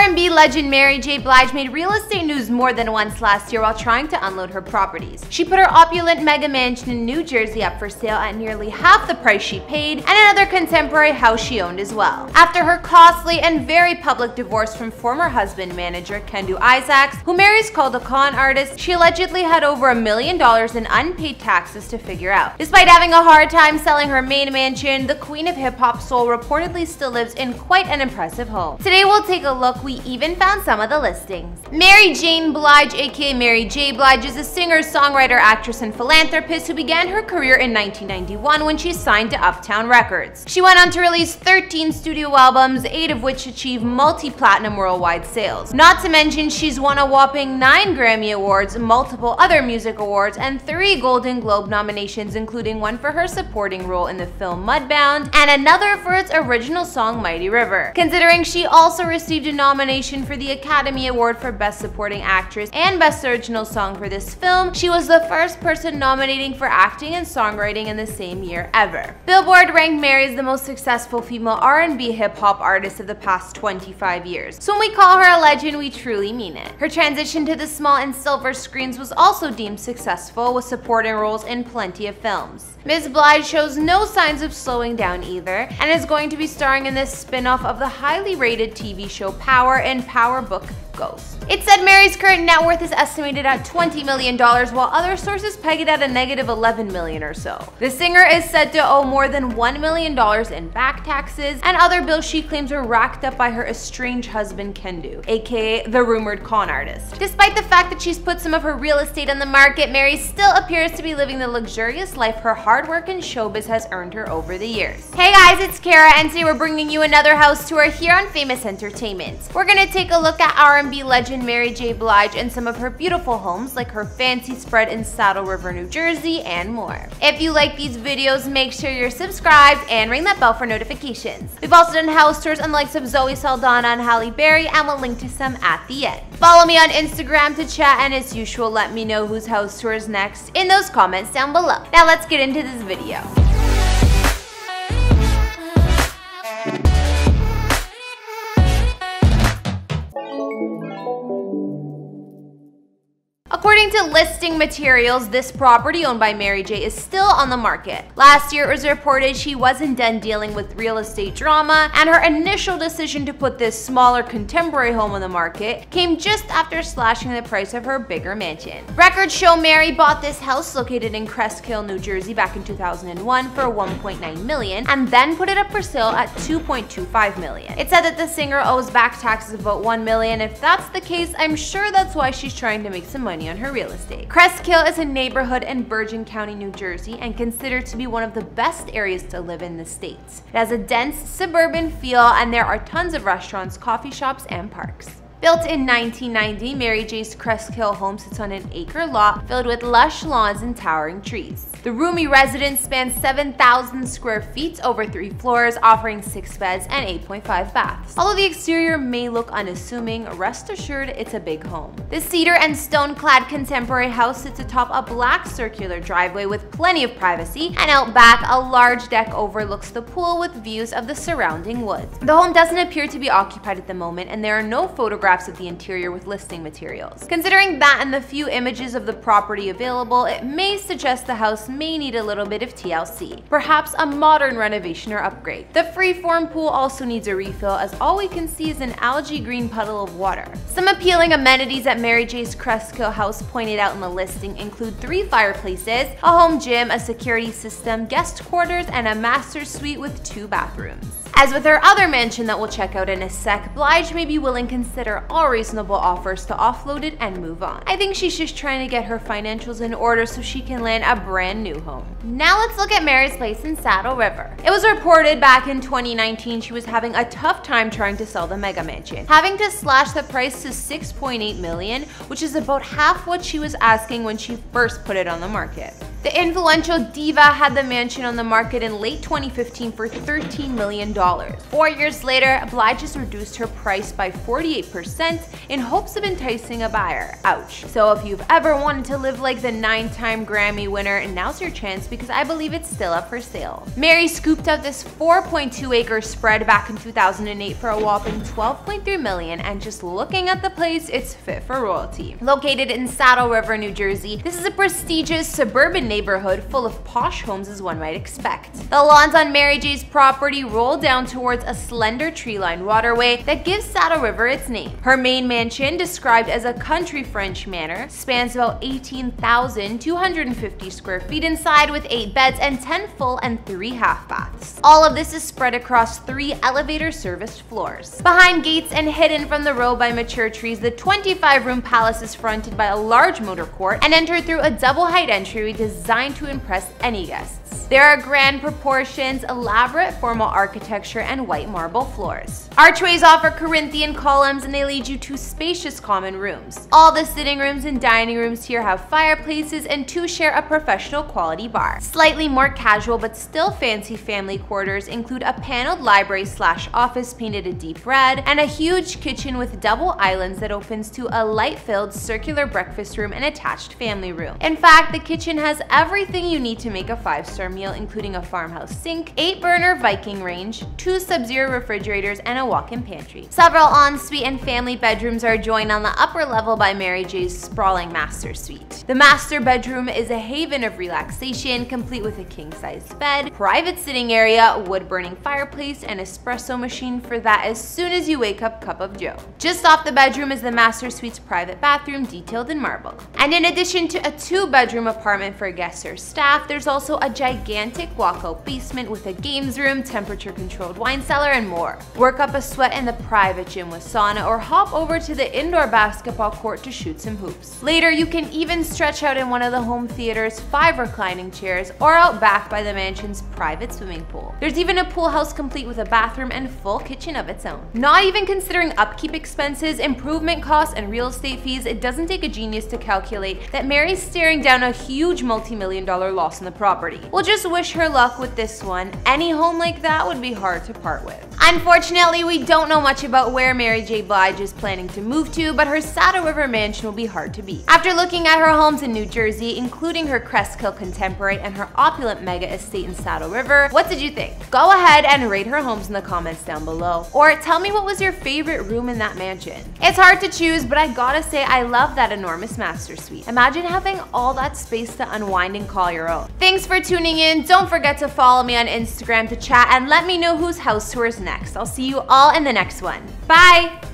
R&B legend Mary J. Blige made real estate news more than once last year while trying to unload her properties. She put her opulent mega mansion in New Jersey up for sale at nearly half the price she paid and another contemporary house she owned as well. After her costly and very public divorce from former husband manager Kendu Isaacs, who Mary's called a con artist, she allegedly had over a million dollars in unpaid taxes to figure out. Despite having a hard time selling her main mansion, the queen of hip-hop soul reportedly still lives in quite an impressive home. Today we'll take a look, we even found some of the listings. Mary Jane Blige, aka Mary J. Blige, is a singer, songwriter, actress, and philanthropist who began her career in 1991 when she signed to Uptown Records. She went on to release 13 studio albums, 8 of which achieved multi-platinum worldwide sales. Not to mention, she's won a whopping 9 Grammy Awards, multiple other music awards, and 3 Golden Globe nominations, including one for her supporting role in the film Mudbound, and another for its original song Mighty River. Considering she also received a nomination for the Academy Award for Best Supporting Actress and Best Original Song for this film, she was the first person nominating for acting and songwriting in the same year ever. Billboard ranked Mary as the most successful female R&B hip-hop artist of the past 25 years. So when we call her a legend, we truly mean it. Her transition to the small and silver screens was also deemed successful with supporting roles in plenty of films. Ms. Blige shows no signs of slowing down either, and is going to be starring in this spin-off of the highly rated TV show Power and Power Book Ghost. It said Mary's current net worth is estimated at $20 million, while other sources peg it at a negative $11 million or so. The singer is said to owe more than $1 million in back taxes, and other bills she claims were racked up by her estranged husband Kendu, aka the rumored con artist. Despite the fact that she's put some of her real estate on the market, Mary still appears to be living the luxurious life her hard work in showbiz has earned her over the years. Hey guys, it's Kara, and today we're bringing you another house tour here on Famous Entertainment. We're gonna take a look at R&B legend Mary J. Blige and some of her beautiful homes like her fancy spread in Saddle River, New Jersey, and more. If you like these videos, make sure you're subscribed and ring that bell for notifications. We've also done house tours on the likes of Zoe Saldana and Halle Berry, and we'll link to some at the end. Follow me on Instagram to chat, and as usual, let me know whose house tour is next in those comments down below. Now let's get into this video. According to listing materials, this property owned by Mary J is still on the market. Last year, it was reported she wasn't done dealing with real estate drama, and her initial decision to put this smaller contemporary home on the market came just after slashing the price of her bigger mansion. Records show Mary bought this house located in Cresskill, New Jersey back in 2001 for 1.9 million, and then put it up for sale at 2.25 million. It said that the singer owes back taxes of about 1 million. If that's the case, I'm sure that's why she's trying to make some money on her real estate. Cresskill is a neighborhood in Bergen County, New Jersey, and considered to be one of the best areas to live in the states. It has a dense suburban feel, and there are tons of restaurants, coffee shops, and parks. Built in 1990, Mary J's Cresskill home sits on an acre lot filled with lush lawns and towering trees. The roomy residence spans 7,000 square feet over three floors, offering six beds and 8.5 baths. Although the exterior may look unassuming, rest assured it's a big home. The cedar and stone-clad contemporary house sits atop a black circular driveway with plenty of privacy, and out back, a large deck overlooks the pool with views of the surrounding woods. The home doesn't appear to be occupied at the moment, and there are no photographs of the interior with listing materials. Considering that and the few images of the property available, it may suggest the house may need a little bit of TLC, perhaps a modern renovation or upgrade. The freeform pool also needs a refill as all we can see is an algae green puddle of water. Some appealing amenities at Mary J's Hill house pointed out in the listing include three fireplaces, a home gym, a security system, guest quarters, and a master suite with two bathrooms. As with her other mansion that we'll check out in a sec, Blige may be willing to consider all reasonable offers to offload it and move on. I think she's just trying to get her financials in order so she can land a brand new home. Now let's look at Mary's place in Saddle River. It was reported back in 2019 she was having a tough time trying to sell the mega mansion, having to slash the price to 6.8 million, which is about half what she was asking when she first put it on the market. The influential diva had the mansion on the market in late 2015 for $13 million. Four years later, Blige has reduced her price by 48% in hopes of enticing a buyer. Ouch. So if you've ever wanted to live like the nine-time Grammy winner, now's your chance because I believe it's still up for sale. Mary scooped out this 4.2 acre spread back in 2008 for a whopping 12.3 million, and just looking at the place, it's fit for royalty. Located in Saddle River, New Jersey, this is a prestigious suburban neighborhood full of posh homes as one might expect. The lawns on Mary J's property roll down towards a slender tree-lined waterway that gives Saddle River its name. Her main mansion, described as a country French manor, spans about 18,250 square feet inside with 8 beds and 10 full and 3 half baths. All of this is spread across 3 elevator serviced floors. Behind gates and hidden from the road by mature trees, the 25 room palace is fronted by a large motor court and entered through a double height entry designed to impress any guest. There are grand proportions, elaborate formal architecture, and white marble floors. Archways offer Corinthian columns and they lead you to spacious common rooms. All the sitting rooms and dining rooms here have fireplaces and two share a professional quality bar. Slightly more casual but still fancy family quarters include a paneled library slash office painted a deep red and a huge kitchen with double islands that opens to a light-filled circular breakfast room and attached family room. In fact, the kitchen has everything you need to make a five-star meal meal including a farmhouse sink, 8-burner Viking range, two Sub-Zero refrigerators, and a walk-in pantry. Several ensuite and family bedrooms are joined on the upper level by Mary J's sprawling master suite. The master bedroom is a haven of relaxation, complete with a king-sized bed, private sitting area, wood-burning fireplace, and espresso machine for that as soon as you wake up cup of joe. Just off the bedroom is the master suite's private bathroom detailed in marble. And in addition to a two-bedroom apartment for guests or staff, there's also a gigantic gigantic walkout basement with a games room, temperature controlled wine cellar, and more. Work up a sweat in the private gym with sauna or hop over to the indoor basketball court to shoot some hoops. Later, you can even stretch out in one of the home theater's five reclining chairs or out back by the mansion's private swimming pool. There's even a pool house complete with a bathroom and full kitchen of its own. Not even considering upkeep expenses, improvement costs, and real estate fees, it doesn't take a genius to calculate that Mary's staring down a huge multi-million dollar loss on the property. We'll just just wish her luck with this one. Any home like that would be hard to part with. Unfortunately, we don't know much about where Mary J. Blige is planning to move to, but her Saddle River mansion will be hard to beat. After looking at her homes in New Jersey, including her Cresskill contemporary and her opulent mega estate in Saddle River, what did you think? Go ahead and rate her homes in the comments down below. Or tell me what was your favorite room in that mansion. It's hard to choose, but I gotta say I love that enormous master suite. Imagine having all that space to unwind and call your own. Thanks for tuning in don't forget to follow me on Instagram to chat and let me know whose house tour is next. I'll see you all in the next one. Bye!